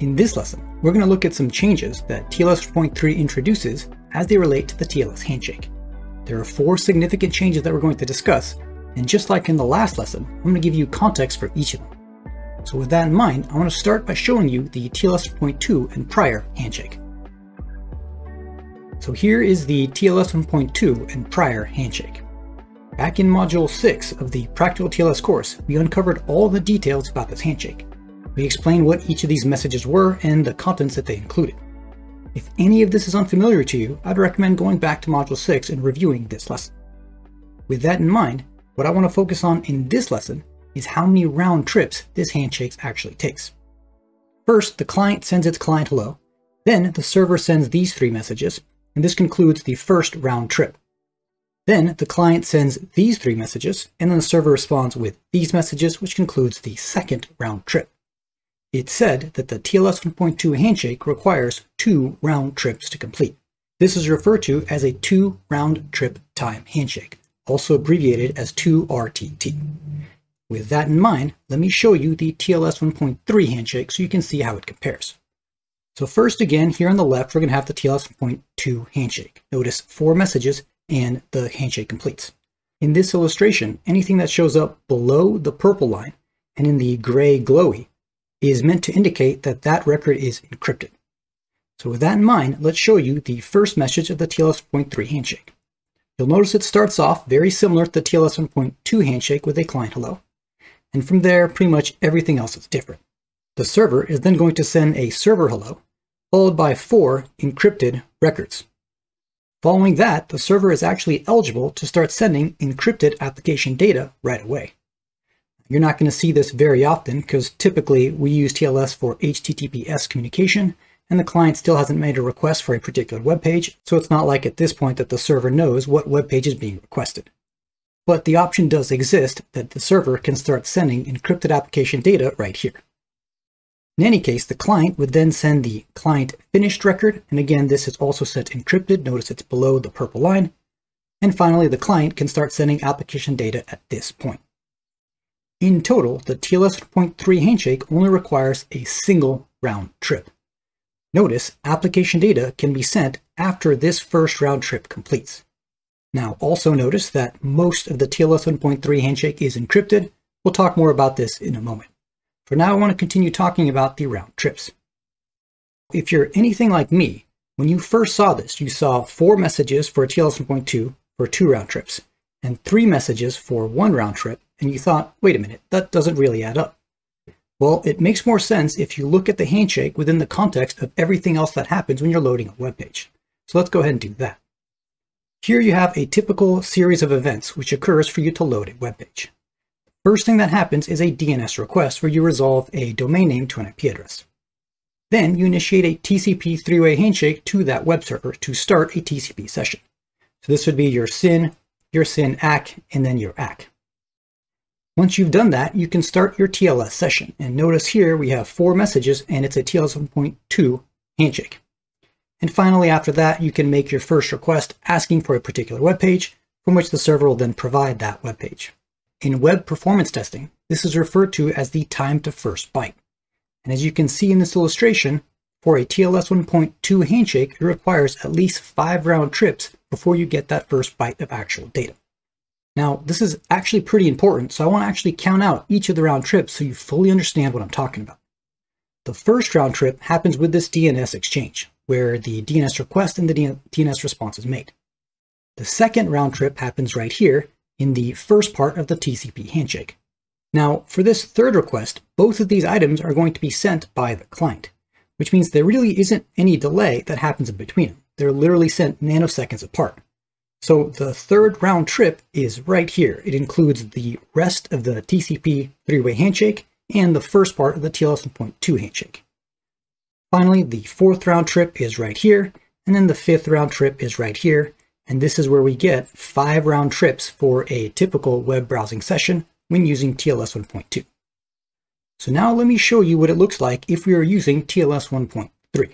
In this lesson, we're going to look at some changes that TLS 1.3 introduces as they relate to the TLS handshake. There are four significant changes that we're going to discuss, and just like in the last lesson, I'm going to give you context for each of them. So with that in mind, I want to start by showing you the TLS 1.2 and prior handshake. So here is the TLS 1.2 and prior handshake. Back in Module 6 of the Practical TLS course, we uncovered all the details about this handshake. We explained what each of these messages were and the contents that they included. If any of this is unfamiliar to you, I'd recommend going back to Module 6 and reviewing this lesson. With that in mind, what I want to focus on in this lesson is how many round trips this handshake actually takes. First, the client sends its client hello, then the server sends these three messages, and this concludes the first round trip. Then the client sends these three messages, and then the server responds with these messages, which concludes the second round trip. It's said that the TLS 1.2 handshake requires two round trips to complete. This is referred to as a two round trip time handshake, also abbreviated as 2RTT. With that in mind, let me show you the TLS 1.3 handshake so you can see how it compares. So first again, here on the left, we're going to have the TLS 1.2 handshake. Notice four messages and the handshake completes. In this illustration, anything that shows up below the purple line and in the gray glowy is meant to indicate that that record is encrypted. So with that in mind, let's show you the first message of the TLS 1.3 handshake. You'll notice it starts off very similar to the TLS 1.2 handshake with a client hello. And from there, pretty much everything else is different. The server is then going to send a server hello, followed by four encrypted records. Following that, the server is actually eligible to start sending encrypted application data right away. You're not going to see this very often because typically we use TLS for HTTPS communication and the client still hasn't made a request for a particular web page, so it's not like at this point that the server knows what web page is being requested. But the option does exist that the server can start sending encrypted application data right here. In any case, the client would then send the client finished record, and again, this is also set encrypted. Notice it's below the purple line. And finally, the client can start sending application data at this point. In total, the TLS 1.3 handshake only requires a single round trip. Notice application data can be sent after this first round trip completes. Now also notice that most of the TLS 1.3 handshake is encrypted. We'll talk more about this in a moment. For now, I want to continue talking about the round trips. If you're anything like me, when you first saw this, you saw four messages for a TLS 1.2 for two round trips, and three messages for one round trip and you thought, wait a minute, that doesn't really add up. Well, it makes more sense if you look at the handshake within the context of everything else that happens when you're loading a web page. So let's go ahead and do that. Here you have a typical series of events which occurs for you to load a web page. First thing that happens is a DNS request where you resolve a domain name to an IP address. Then you initiate a TCP three-way handshake to that web server to start a TCP session. So this would be your SYN, your SYN ACK, and then your ACK. Once you've done that, you can start your TLS session. And notice here we have four messages and it's a TLS 1.2 handshake. And finally, after that, you can make your first request asking for a particular web page from which the server will then provide that web page. In web performance testing, this is referred to as the time to first byte. And as you can see in this illustration, for a TLS 1.2 handshake, it requires at least five round trips before you get that first byte of actual data. Now, this is actually pretty important, so I want to actually count out each of the round trips so you fully understand what I'm talking about. The first round trip happens with this DNS exchange, where the DNS request and the DNS response is made. The second round trip happens right here in the first part of the TCP handshake. Now, for this third request, both of these items are going to be sent by the client, which means there really isn't any delay that happens in between them. They're literally sent nanoseconds apart. So the third round trip is right here. It includes the rest of the TCP three-way handshake and the first part of the TLS 1.2 handshake. Finally, the fourth round trip is right here, and then the fifth round trip is right here, and this is where we get five round trips for a typical web browsing session when using TLS 1.2. So now let me show you what it looks like if we are using TLS 1.3.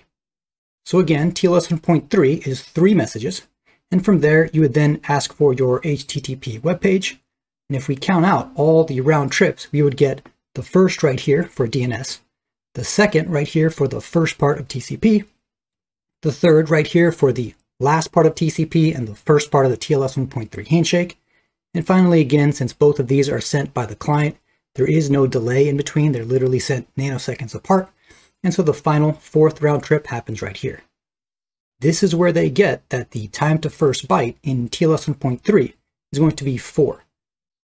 So again, TLS 1.3 is three messages, and from there, you would then ask for your HTTP web page. And if we count out all the round trips, we would get the first right here for DNS, the second right here for the first part of TCP, the third right here for the last part of TCP and the first part of the TLS 1.3 handshake, and finally again, since both of these are sent by the client, there is no delay in between, they're literally sent nanoseconds apart, and so the final fourth round trip happens right here. This is where they get that the time to first byte in TLS 1.3 is going to be 4.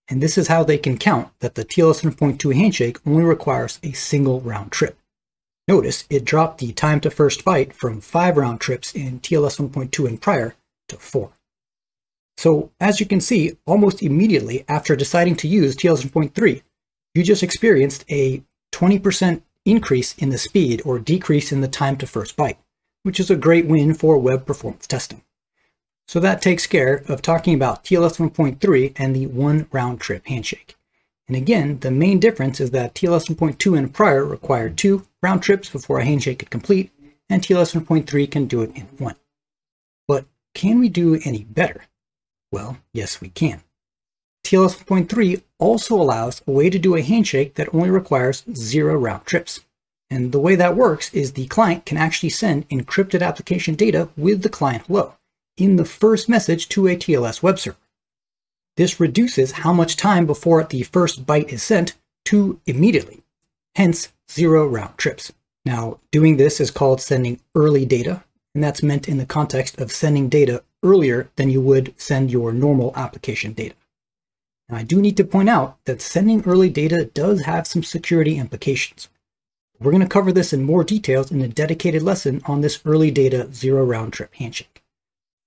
And this is how they can count that the TLS 1.2 handshake only requires a single round trip. Notice it dropped the time to first byte from 5 round trips in TLS 1.2 and prior to 4. So as you can see, almost immediately after deciding to use TLS 1.3, you just experienced a 20% increase in the speed or decrease in the time to first byte, which is a great win for web performance testing. So that takes care of talking about TLS 1.3 and the one round trip handshake. And again, the main difference is that TLS 1.2 and prior required two round trips before a handshake could complete, and TLS 1.3 can do it in one. But can we do any better? Well, yes we can. TLS 1.3 also allows a way to do a handshake that only requires zero round trips. And the way that works is the client can actually send encrypted application data with the client hello in the first message to a TLS web server. This reduces how much time before the first byte is sent to immediately, hence zero round trips. Now, doing this is called sending early data, and that's meant in the context of sending data earlier than you would send your normal application data. Now, I do need to point out that sending early data does have some security implications. We're going to cover this in more details in a dedicated lesson on this early data zero round trip handshake.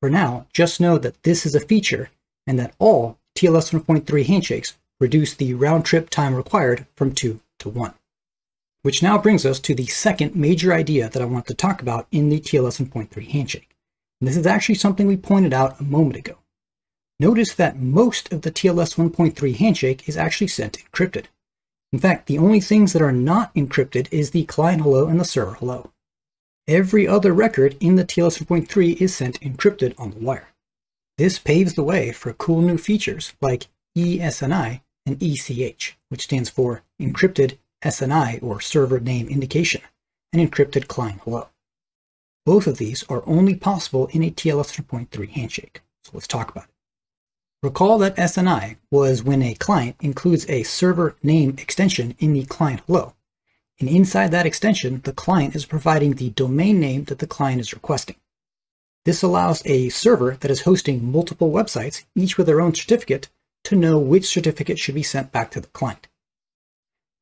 For now, just know that this is a feature and that all TLS 1.3 handshakes reduce the round trip time required from 2 to 1. Which now brings us to the second major idea that I want to talk about in the TLS 1.3 handshake. And this is actually something we pointed out a moment ago. Notice that most of the TLS 1.3 handshake is actually sent encrypted. In fact, the only things that are not encrypted is the client hello and the server hello. Every other record in the TLS 1.3 is sent encrypted on the wire. This paves the way for cool new features like ESNI and ECH, which stands for Encrypted SNI or Server Name Indication, and Encrypted Client Hello. Both of these are only possible in a TLS 1.3 handshake, so let's talk about it. Recall that SNI was when a client includes a server name extension in the client hello. And inside that extension, the client is providing the domain name that the client is requesting. This allows a server that is hosting multiple websites, each with their own certificate, to know which certificate should be sent back to the client.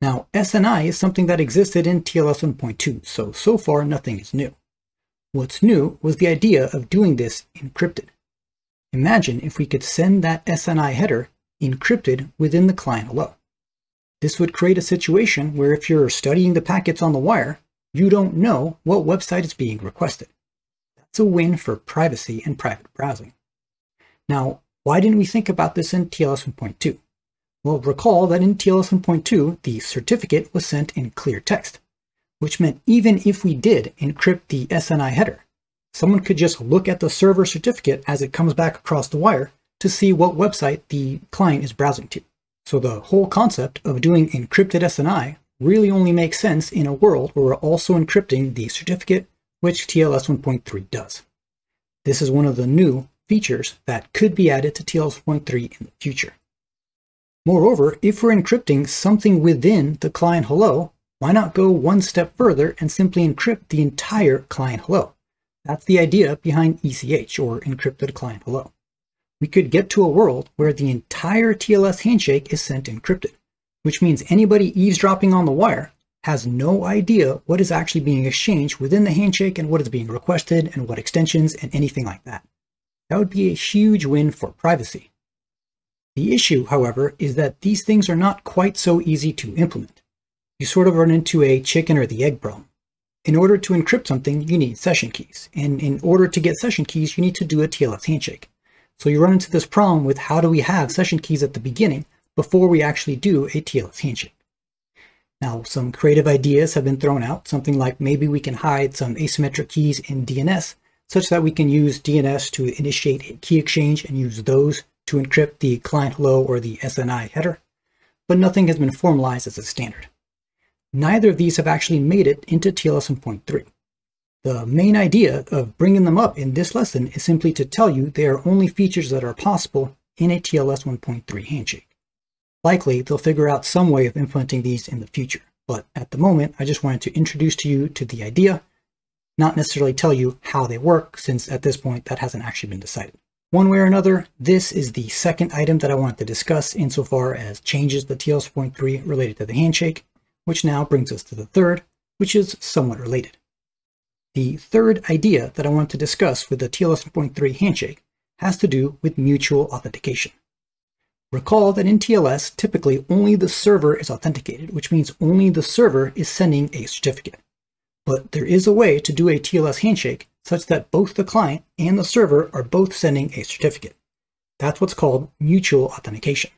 Now, SNI is something that existed in TLS 1.2, so so far nothing is new. What's new was the idea of doing this encrypted. Imagine if we could send that SNI header encrypted within the client hello. This would create a situation where if you're studying the packets on the wire, you don't know what website is being requested. That's a win for privacy and private browsing. Now, why didn't we think about this in TLS 1.2? Well, recall that in TLS 1.2, the certificate was sent in clear text, which meant even if we did encrypt the SNI header, someone could just look at the server certificate as it comes back across the wire to see what website the client is browsing to. So the whole concept of doing encrypted SNI really only makes sense in a world where we're also encrypting the certificate, which TLS 1.3 does. This is one of the new features that could be added to TLS 1.3 in the future. Moreover, if we're encrypting something within the client hello, why not go one step further and simply encrypt the entire client hello? That's the idea behind ECH, or Encrypted Client Hello. We could get to a world where the entire TLS handshake is sent encrypted, which means anybody eavesdropping on the wire has no idea what is actually being exchanged within the handshake and what is being requested and what extensions and anything like that. That would be a huge win for privacy. The issue, however, is that these things are not quite so easy to implement. You sort of run into a chicken or the egg problem. In order to encrypt something, you need session keys. And in order to get session keys, you need to do a TLS handshake. So you run into this problem with how do we have session keys at the beginning before we actually do a TLS handshake. Now, some creative ideas have been thrown out, something like maybe we can hide some asymmetric keys in DNS such that we can use DNS to initiate a key exchange and use those to encrypt the client hello or the SNI header, but nothing has been formalized as a standard. Neither of these have actually made it into TLS 1.3. The main idea of bringing them up in this lesson is simply to tell you they are only features that are possible in a TLS 1.3 handshake. Likely, they'll figure out some way of implementing these in the future, but at the moment, I just wanted to introduce to you to the idea, not necessarily tell you how they work, since at this point that hasn't actually been decided. One way or another, this is the second item that I wanted to discuss insofar as changes the TLS 1.3 related to the handshake, which now brings us to the third, which is somewhat related. The third idea that I want to discuss with the TLS 1.3 handshake has to do with mutual authentication. Recall that in TLS, typically only the server is authenticated, which means only the server is sending a certificate. But there is a way to do a TLS handshake such that both the client and the server are both sending a certificate. That's what's called mutual authentication.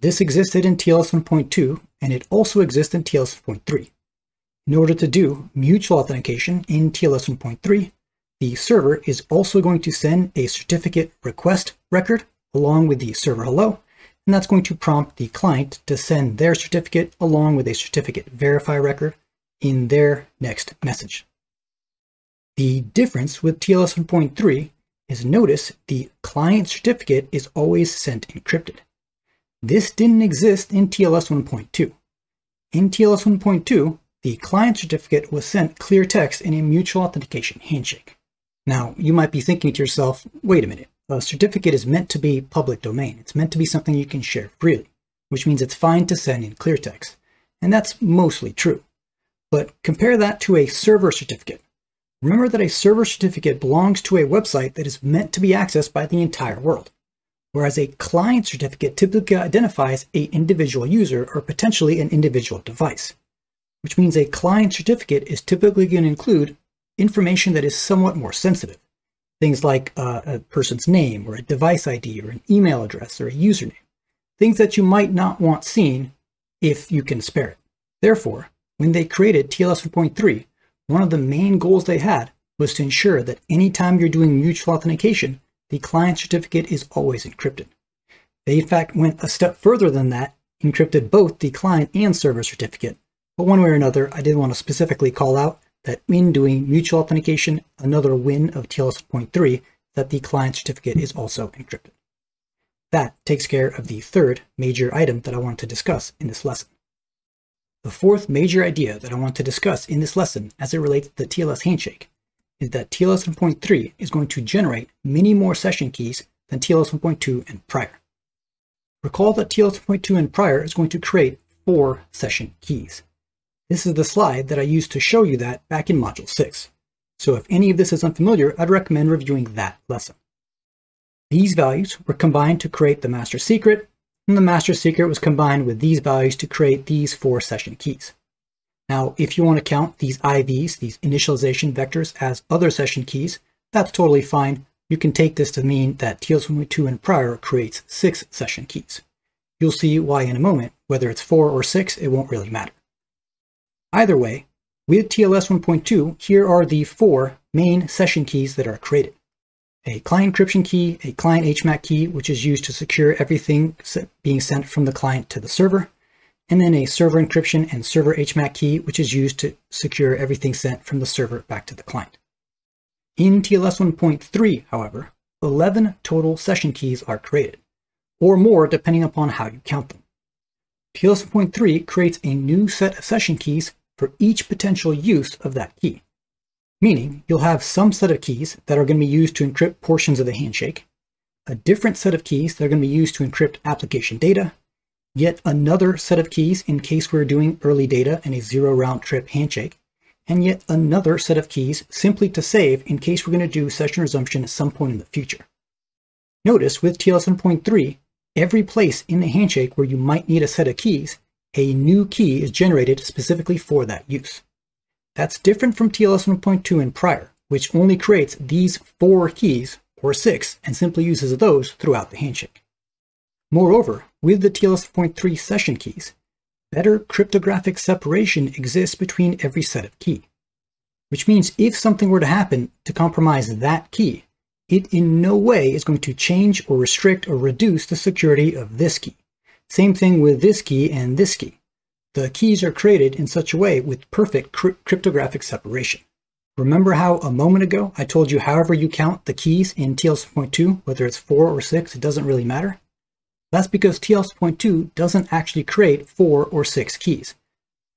This existed in TLS 1.2, and it also exists in TLS 1.3. In order to do mutual authentication in TLS 1.3, the server is also going to send a certificate request record along with the server hello, and that's going to prompt the client to send their certificate along with a certificate verify record in their next message. The difference with TLS 1.3 is notice the client certificate is always sent encrypted. This didn't exist in TLS 1.2. In TLS 1.2, the client certificate was sent clear text in a mutual authentication handshake. Now, you might be thinking to yourself, wait a minute, a certificate is meant to be public domain. It's meant to be something you can share freely, which means it's fine to send in clear text. And that's mostly true. But compare that to a server certificate. Remember that a server certificate belongs to a website that is meant to be accessed by the entire world, whereas a client certificate typically identifies a individual user or potentially an individual device, which means a client certificate is typically going to include information that is somewhat more sensitive. Things like uh, a person's name or a device ID or an email address or a username. Things that you might not want seen if you can spare it. Therefore, when they created TLS 1.3, one of the main goals they had was to ensure that anytime you're doing mutual authentication, the client certificate is always encrypted. They in fact went a step further than that, encrypted both the client and server certificate. But one way or another, I did want to specifically call out that in doing mutual authentication, another win of TLS 1.3 that the client certificate is also encrypted. That takes care of the third major item that I want to discuss in this lesson. The fourth major idea that I want to discuss in this lesson as it relates to the TLS handshake is that TLS 1.3 is going to generate many more session keys than TLS 1.2 and prior. Recall that TLS 1.2 and prior is going to create four session keys. This is the slide that I used to show you that back in Module 6. So if any of this is unfamiliar, I'd recommend reviewing that lesson. These values were combined to create the master secret, and the master secret was combined with these values to create these four session keys. Now, if you want to count these IVs, these initialization vectors, as other session keys, that's totally fine. You can take this to mean that TLS1.2 and prior creates six session keys. You'll see why in a moment, whether it's four or six, it won't really matter. Either way, with TLS 1.2, here are the four main session keys that are created a client encryption key, a client HMAC key, which is used to secure everything being sent from the client to the server, and then a server encryption and server HMAC key, which is used to secure everything sent from the server back to the client. In TLS 1.3, however, 11 total session keys are created, or more depending upon how you count them. TLS 1.3 creates a new set of session keys for each potential use of that key meaning you'll have some set of keys that are going to be used to encrypt portions of the handshake, a different set of keys that are going to be used to encrypt application data, yet another set of keys in case we're doing early data and a zero round trip handshake, and yet another set of keys simply to save in case we're going to do session resumption at some point in the future. Notice with TLS 1.3, every place in the handshake where you might need a set of keys, a new key is generated specifically for that use. That's different from TLS 1.2 and prior, which only creates these four keys, or six, and simply uses those throughout the handshake. Moreover, with the TLS 1.3 session keys, better cryptographic separation exists between every set of key. Which means if something were to happen to compromise that key, it in no way is going to change or restrict or reduce the security of this key. Same thing with this key and this key. The keys are created in such a way with perfect cryptographic separation. Remember how a moment ago I told you however you count the keys in TLS 1.2, whether it's 4 or 6, it doesn't really matter? That's because TLS 1.2 doesn't actually create 4 or 6 keys.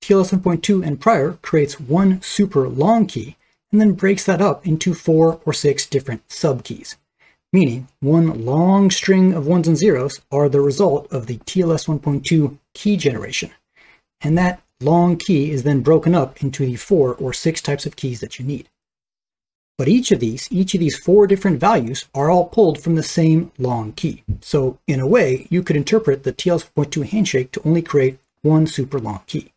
TLS 1.2 and prior creates one super long key and then breaks that up into 4 or 6 different subkeys meaning one long string of ones and zeros are the result of the TLS 1.2 key generation. And that long key is then broken up into the four or six types of keys that you need. But each of these, each of these four different values are all pulled from the same long key. So in a way, you could interpret the TLS 1.2 handshake to only create one super long key.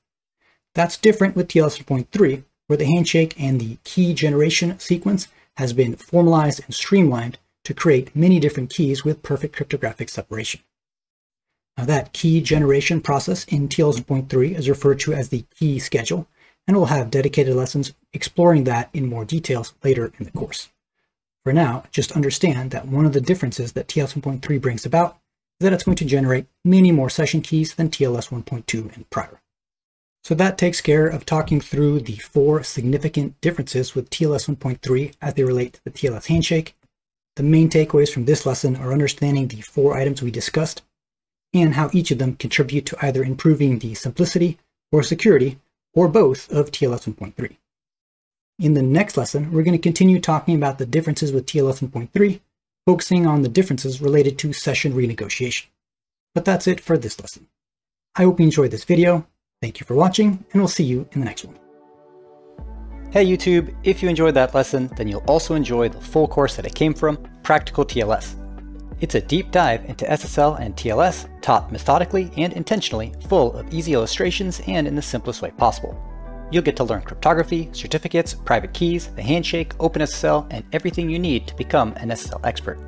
That's different with TLS 1.3, where the handshake and the key generation sequence has been formalized and streamlined to create many different keys with perfect cryptographic separation. Now that key generation process in TLS 1.3 is referred to as the key schedule, and we'll have dedicated lessons exploring that in more details later in the course. For now, just understand that one of the differences that TLS 1.3 brings about is that it's going to generate many more session keys than TLS 1.2 and prior. So that takes care of talking through the four significant differences with TLS 1.3 as they relate to the TLS handshake the main takeaways from this lesson are understanding the four items we discussed and how each of them contribute to either improving the simplicity or security or both of TLS 1.3. In the next lesson, we're going to continue talking about the differences with TLS 1.3, focusing on the differences related to session renegotiation. But that's it for this lesson. I hope you enjoyed this video. Thank you for watching, and we'll see you in the next one. Hey YouTube, if you enjoyed that lesson, then you'll also enjoy the full course that it came from, Practical TLS. It's a deep dive into SSL and TLS, taught methodically and intentionally, full of easy illustrations and in the simplest way possible. You'll get to learn cryptography, certificates, private keys, the handshake, OpenSSL, and everything you need to become an SSL expert.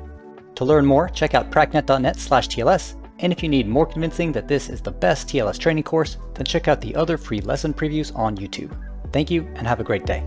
To learn more, check out pracnet.net slash TLS, and if you need more convincing that this is the best TLS training course, then check out the other free lesson previews on YouTube. Thank you and have a great day.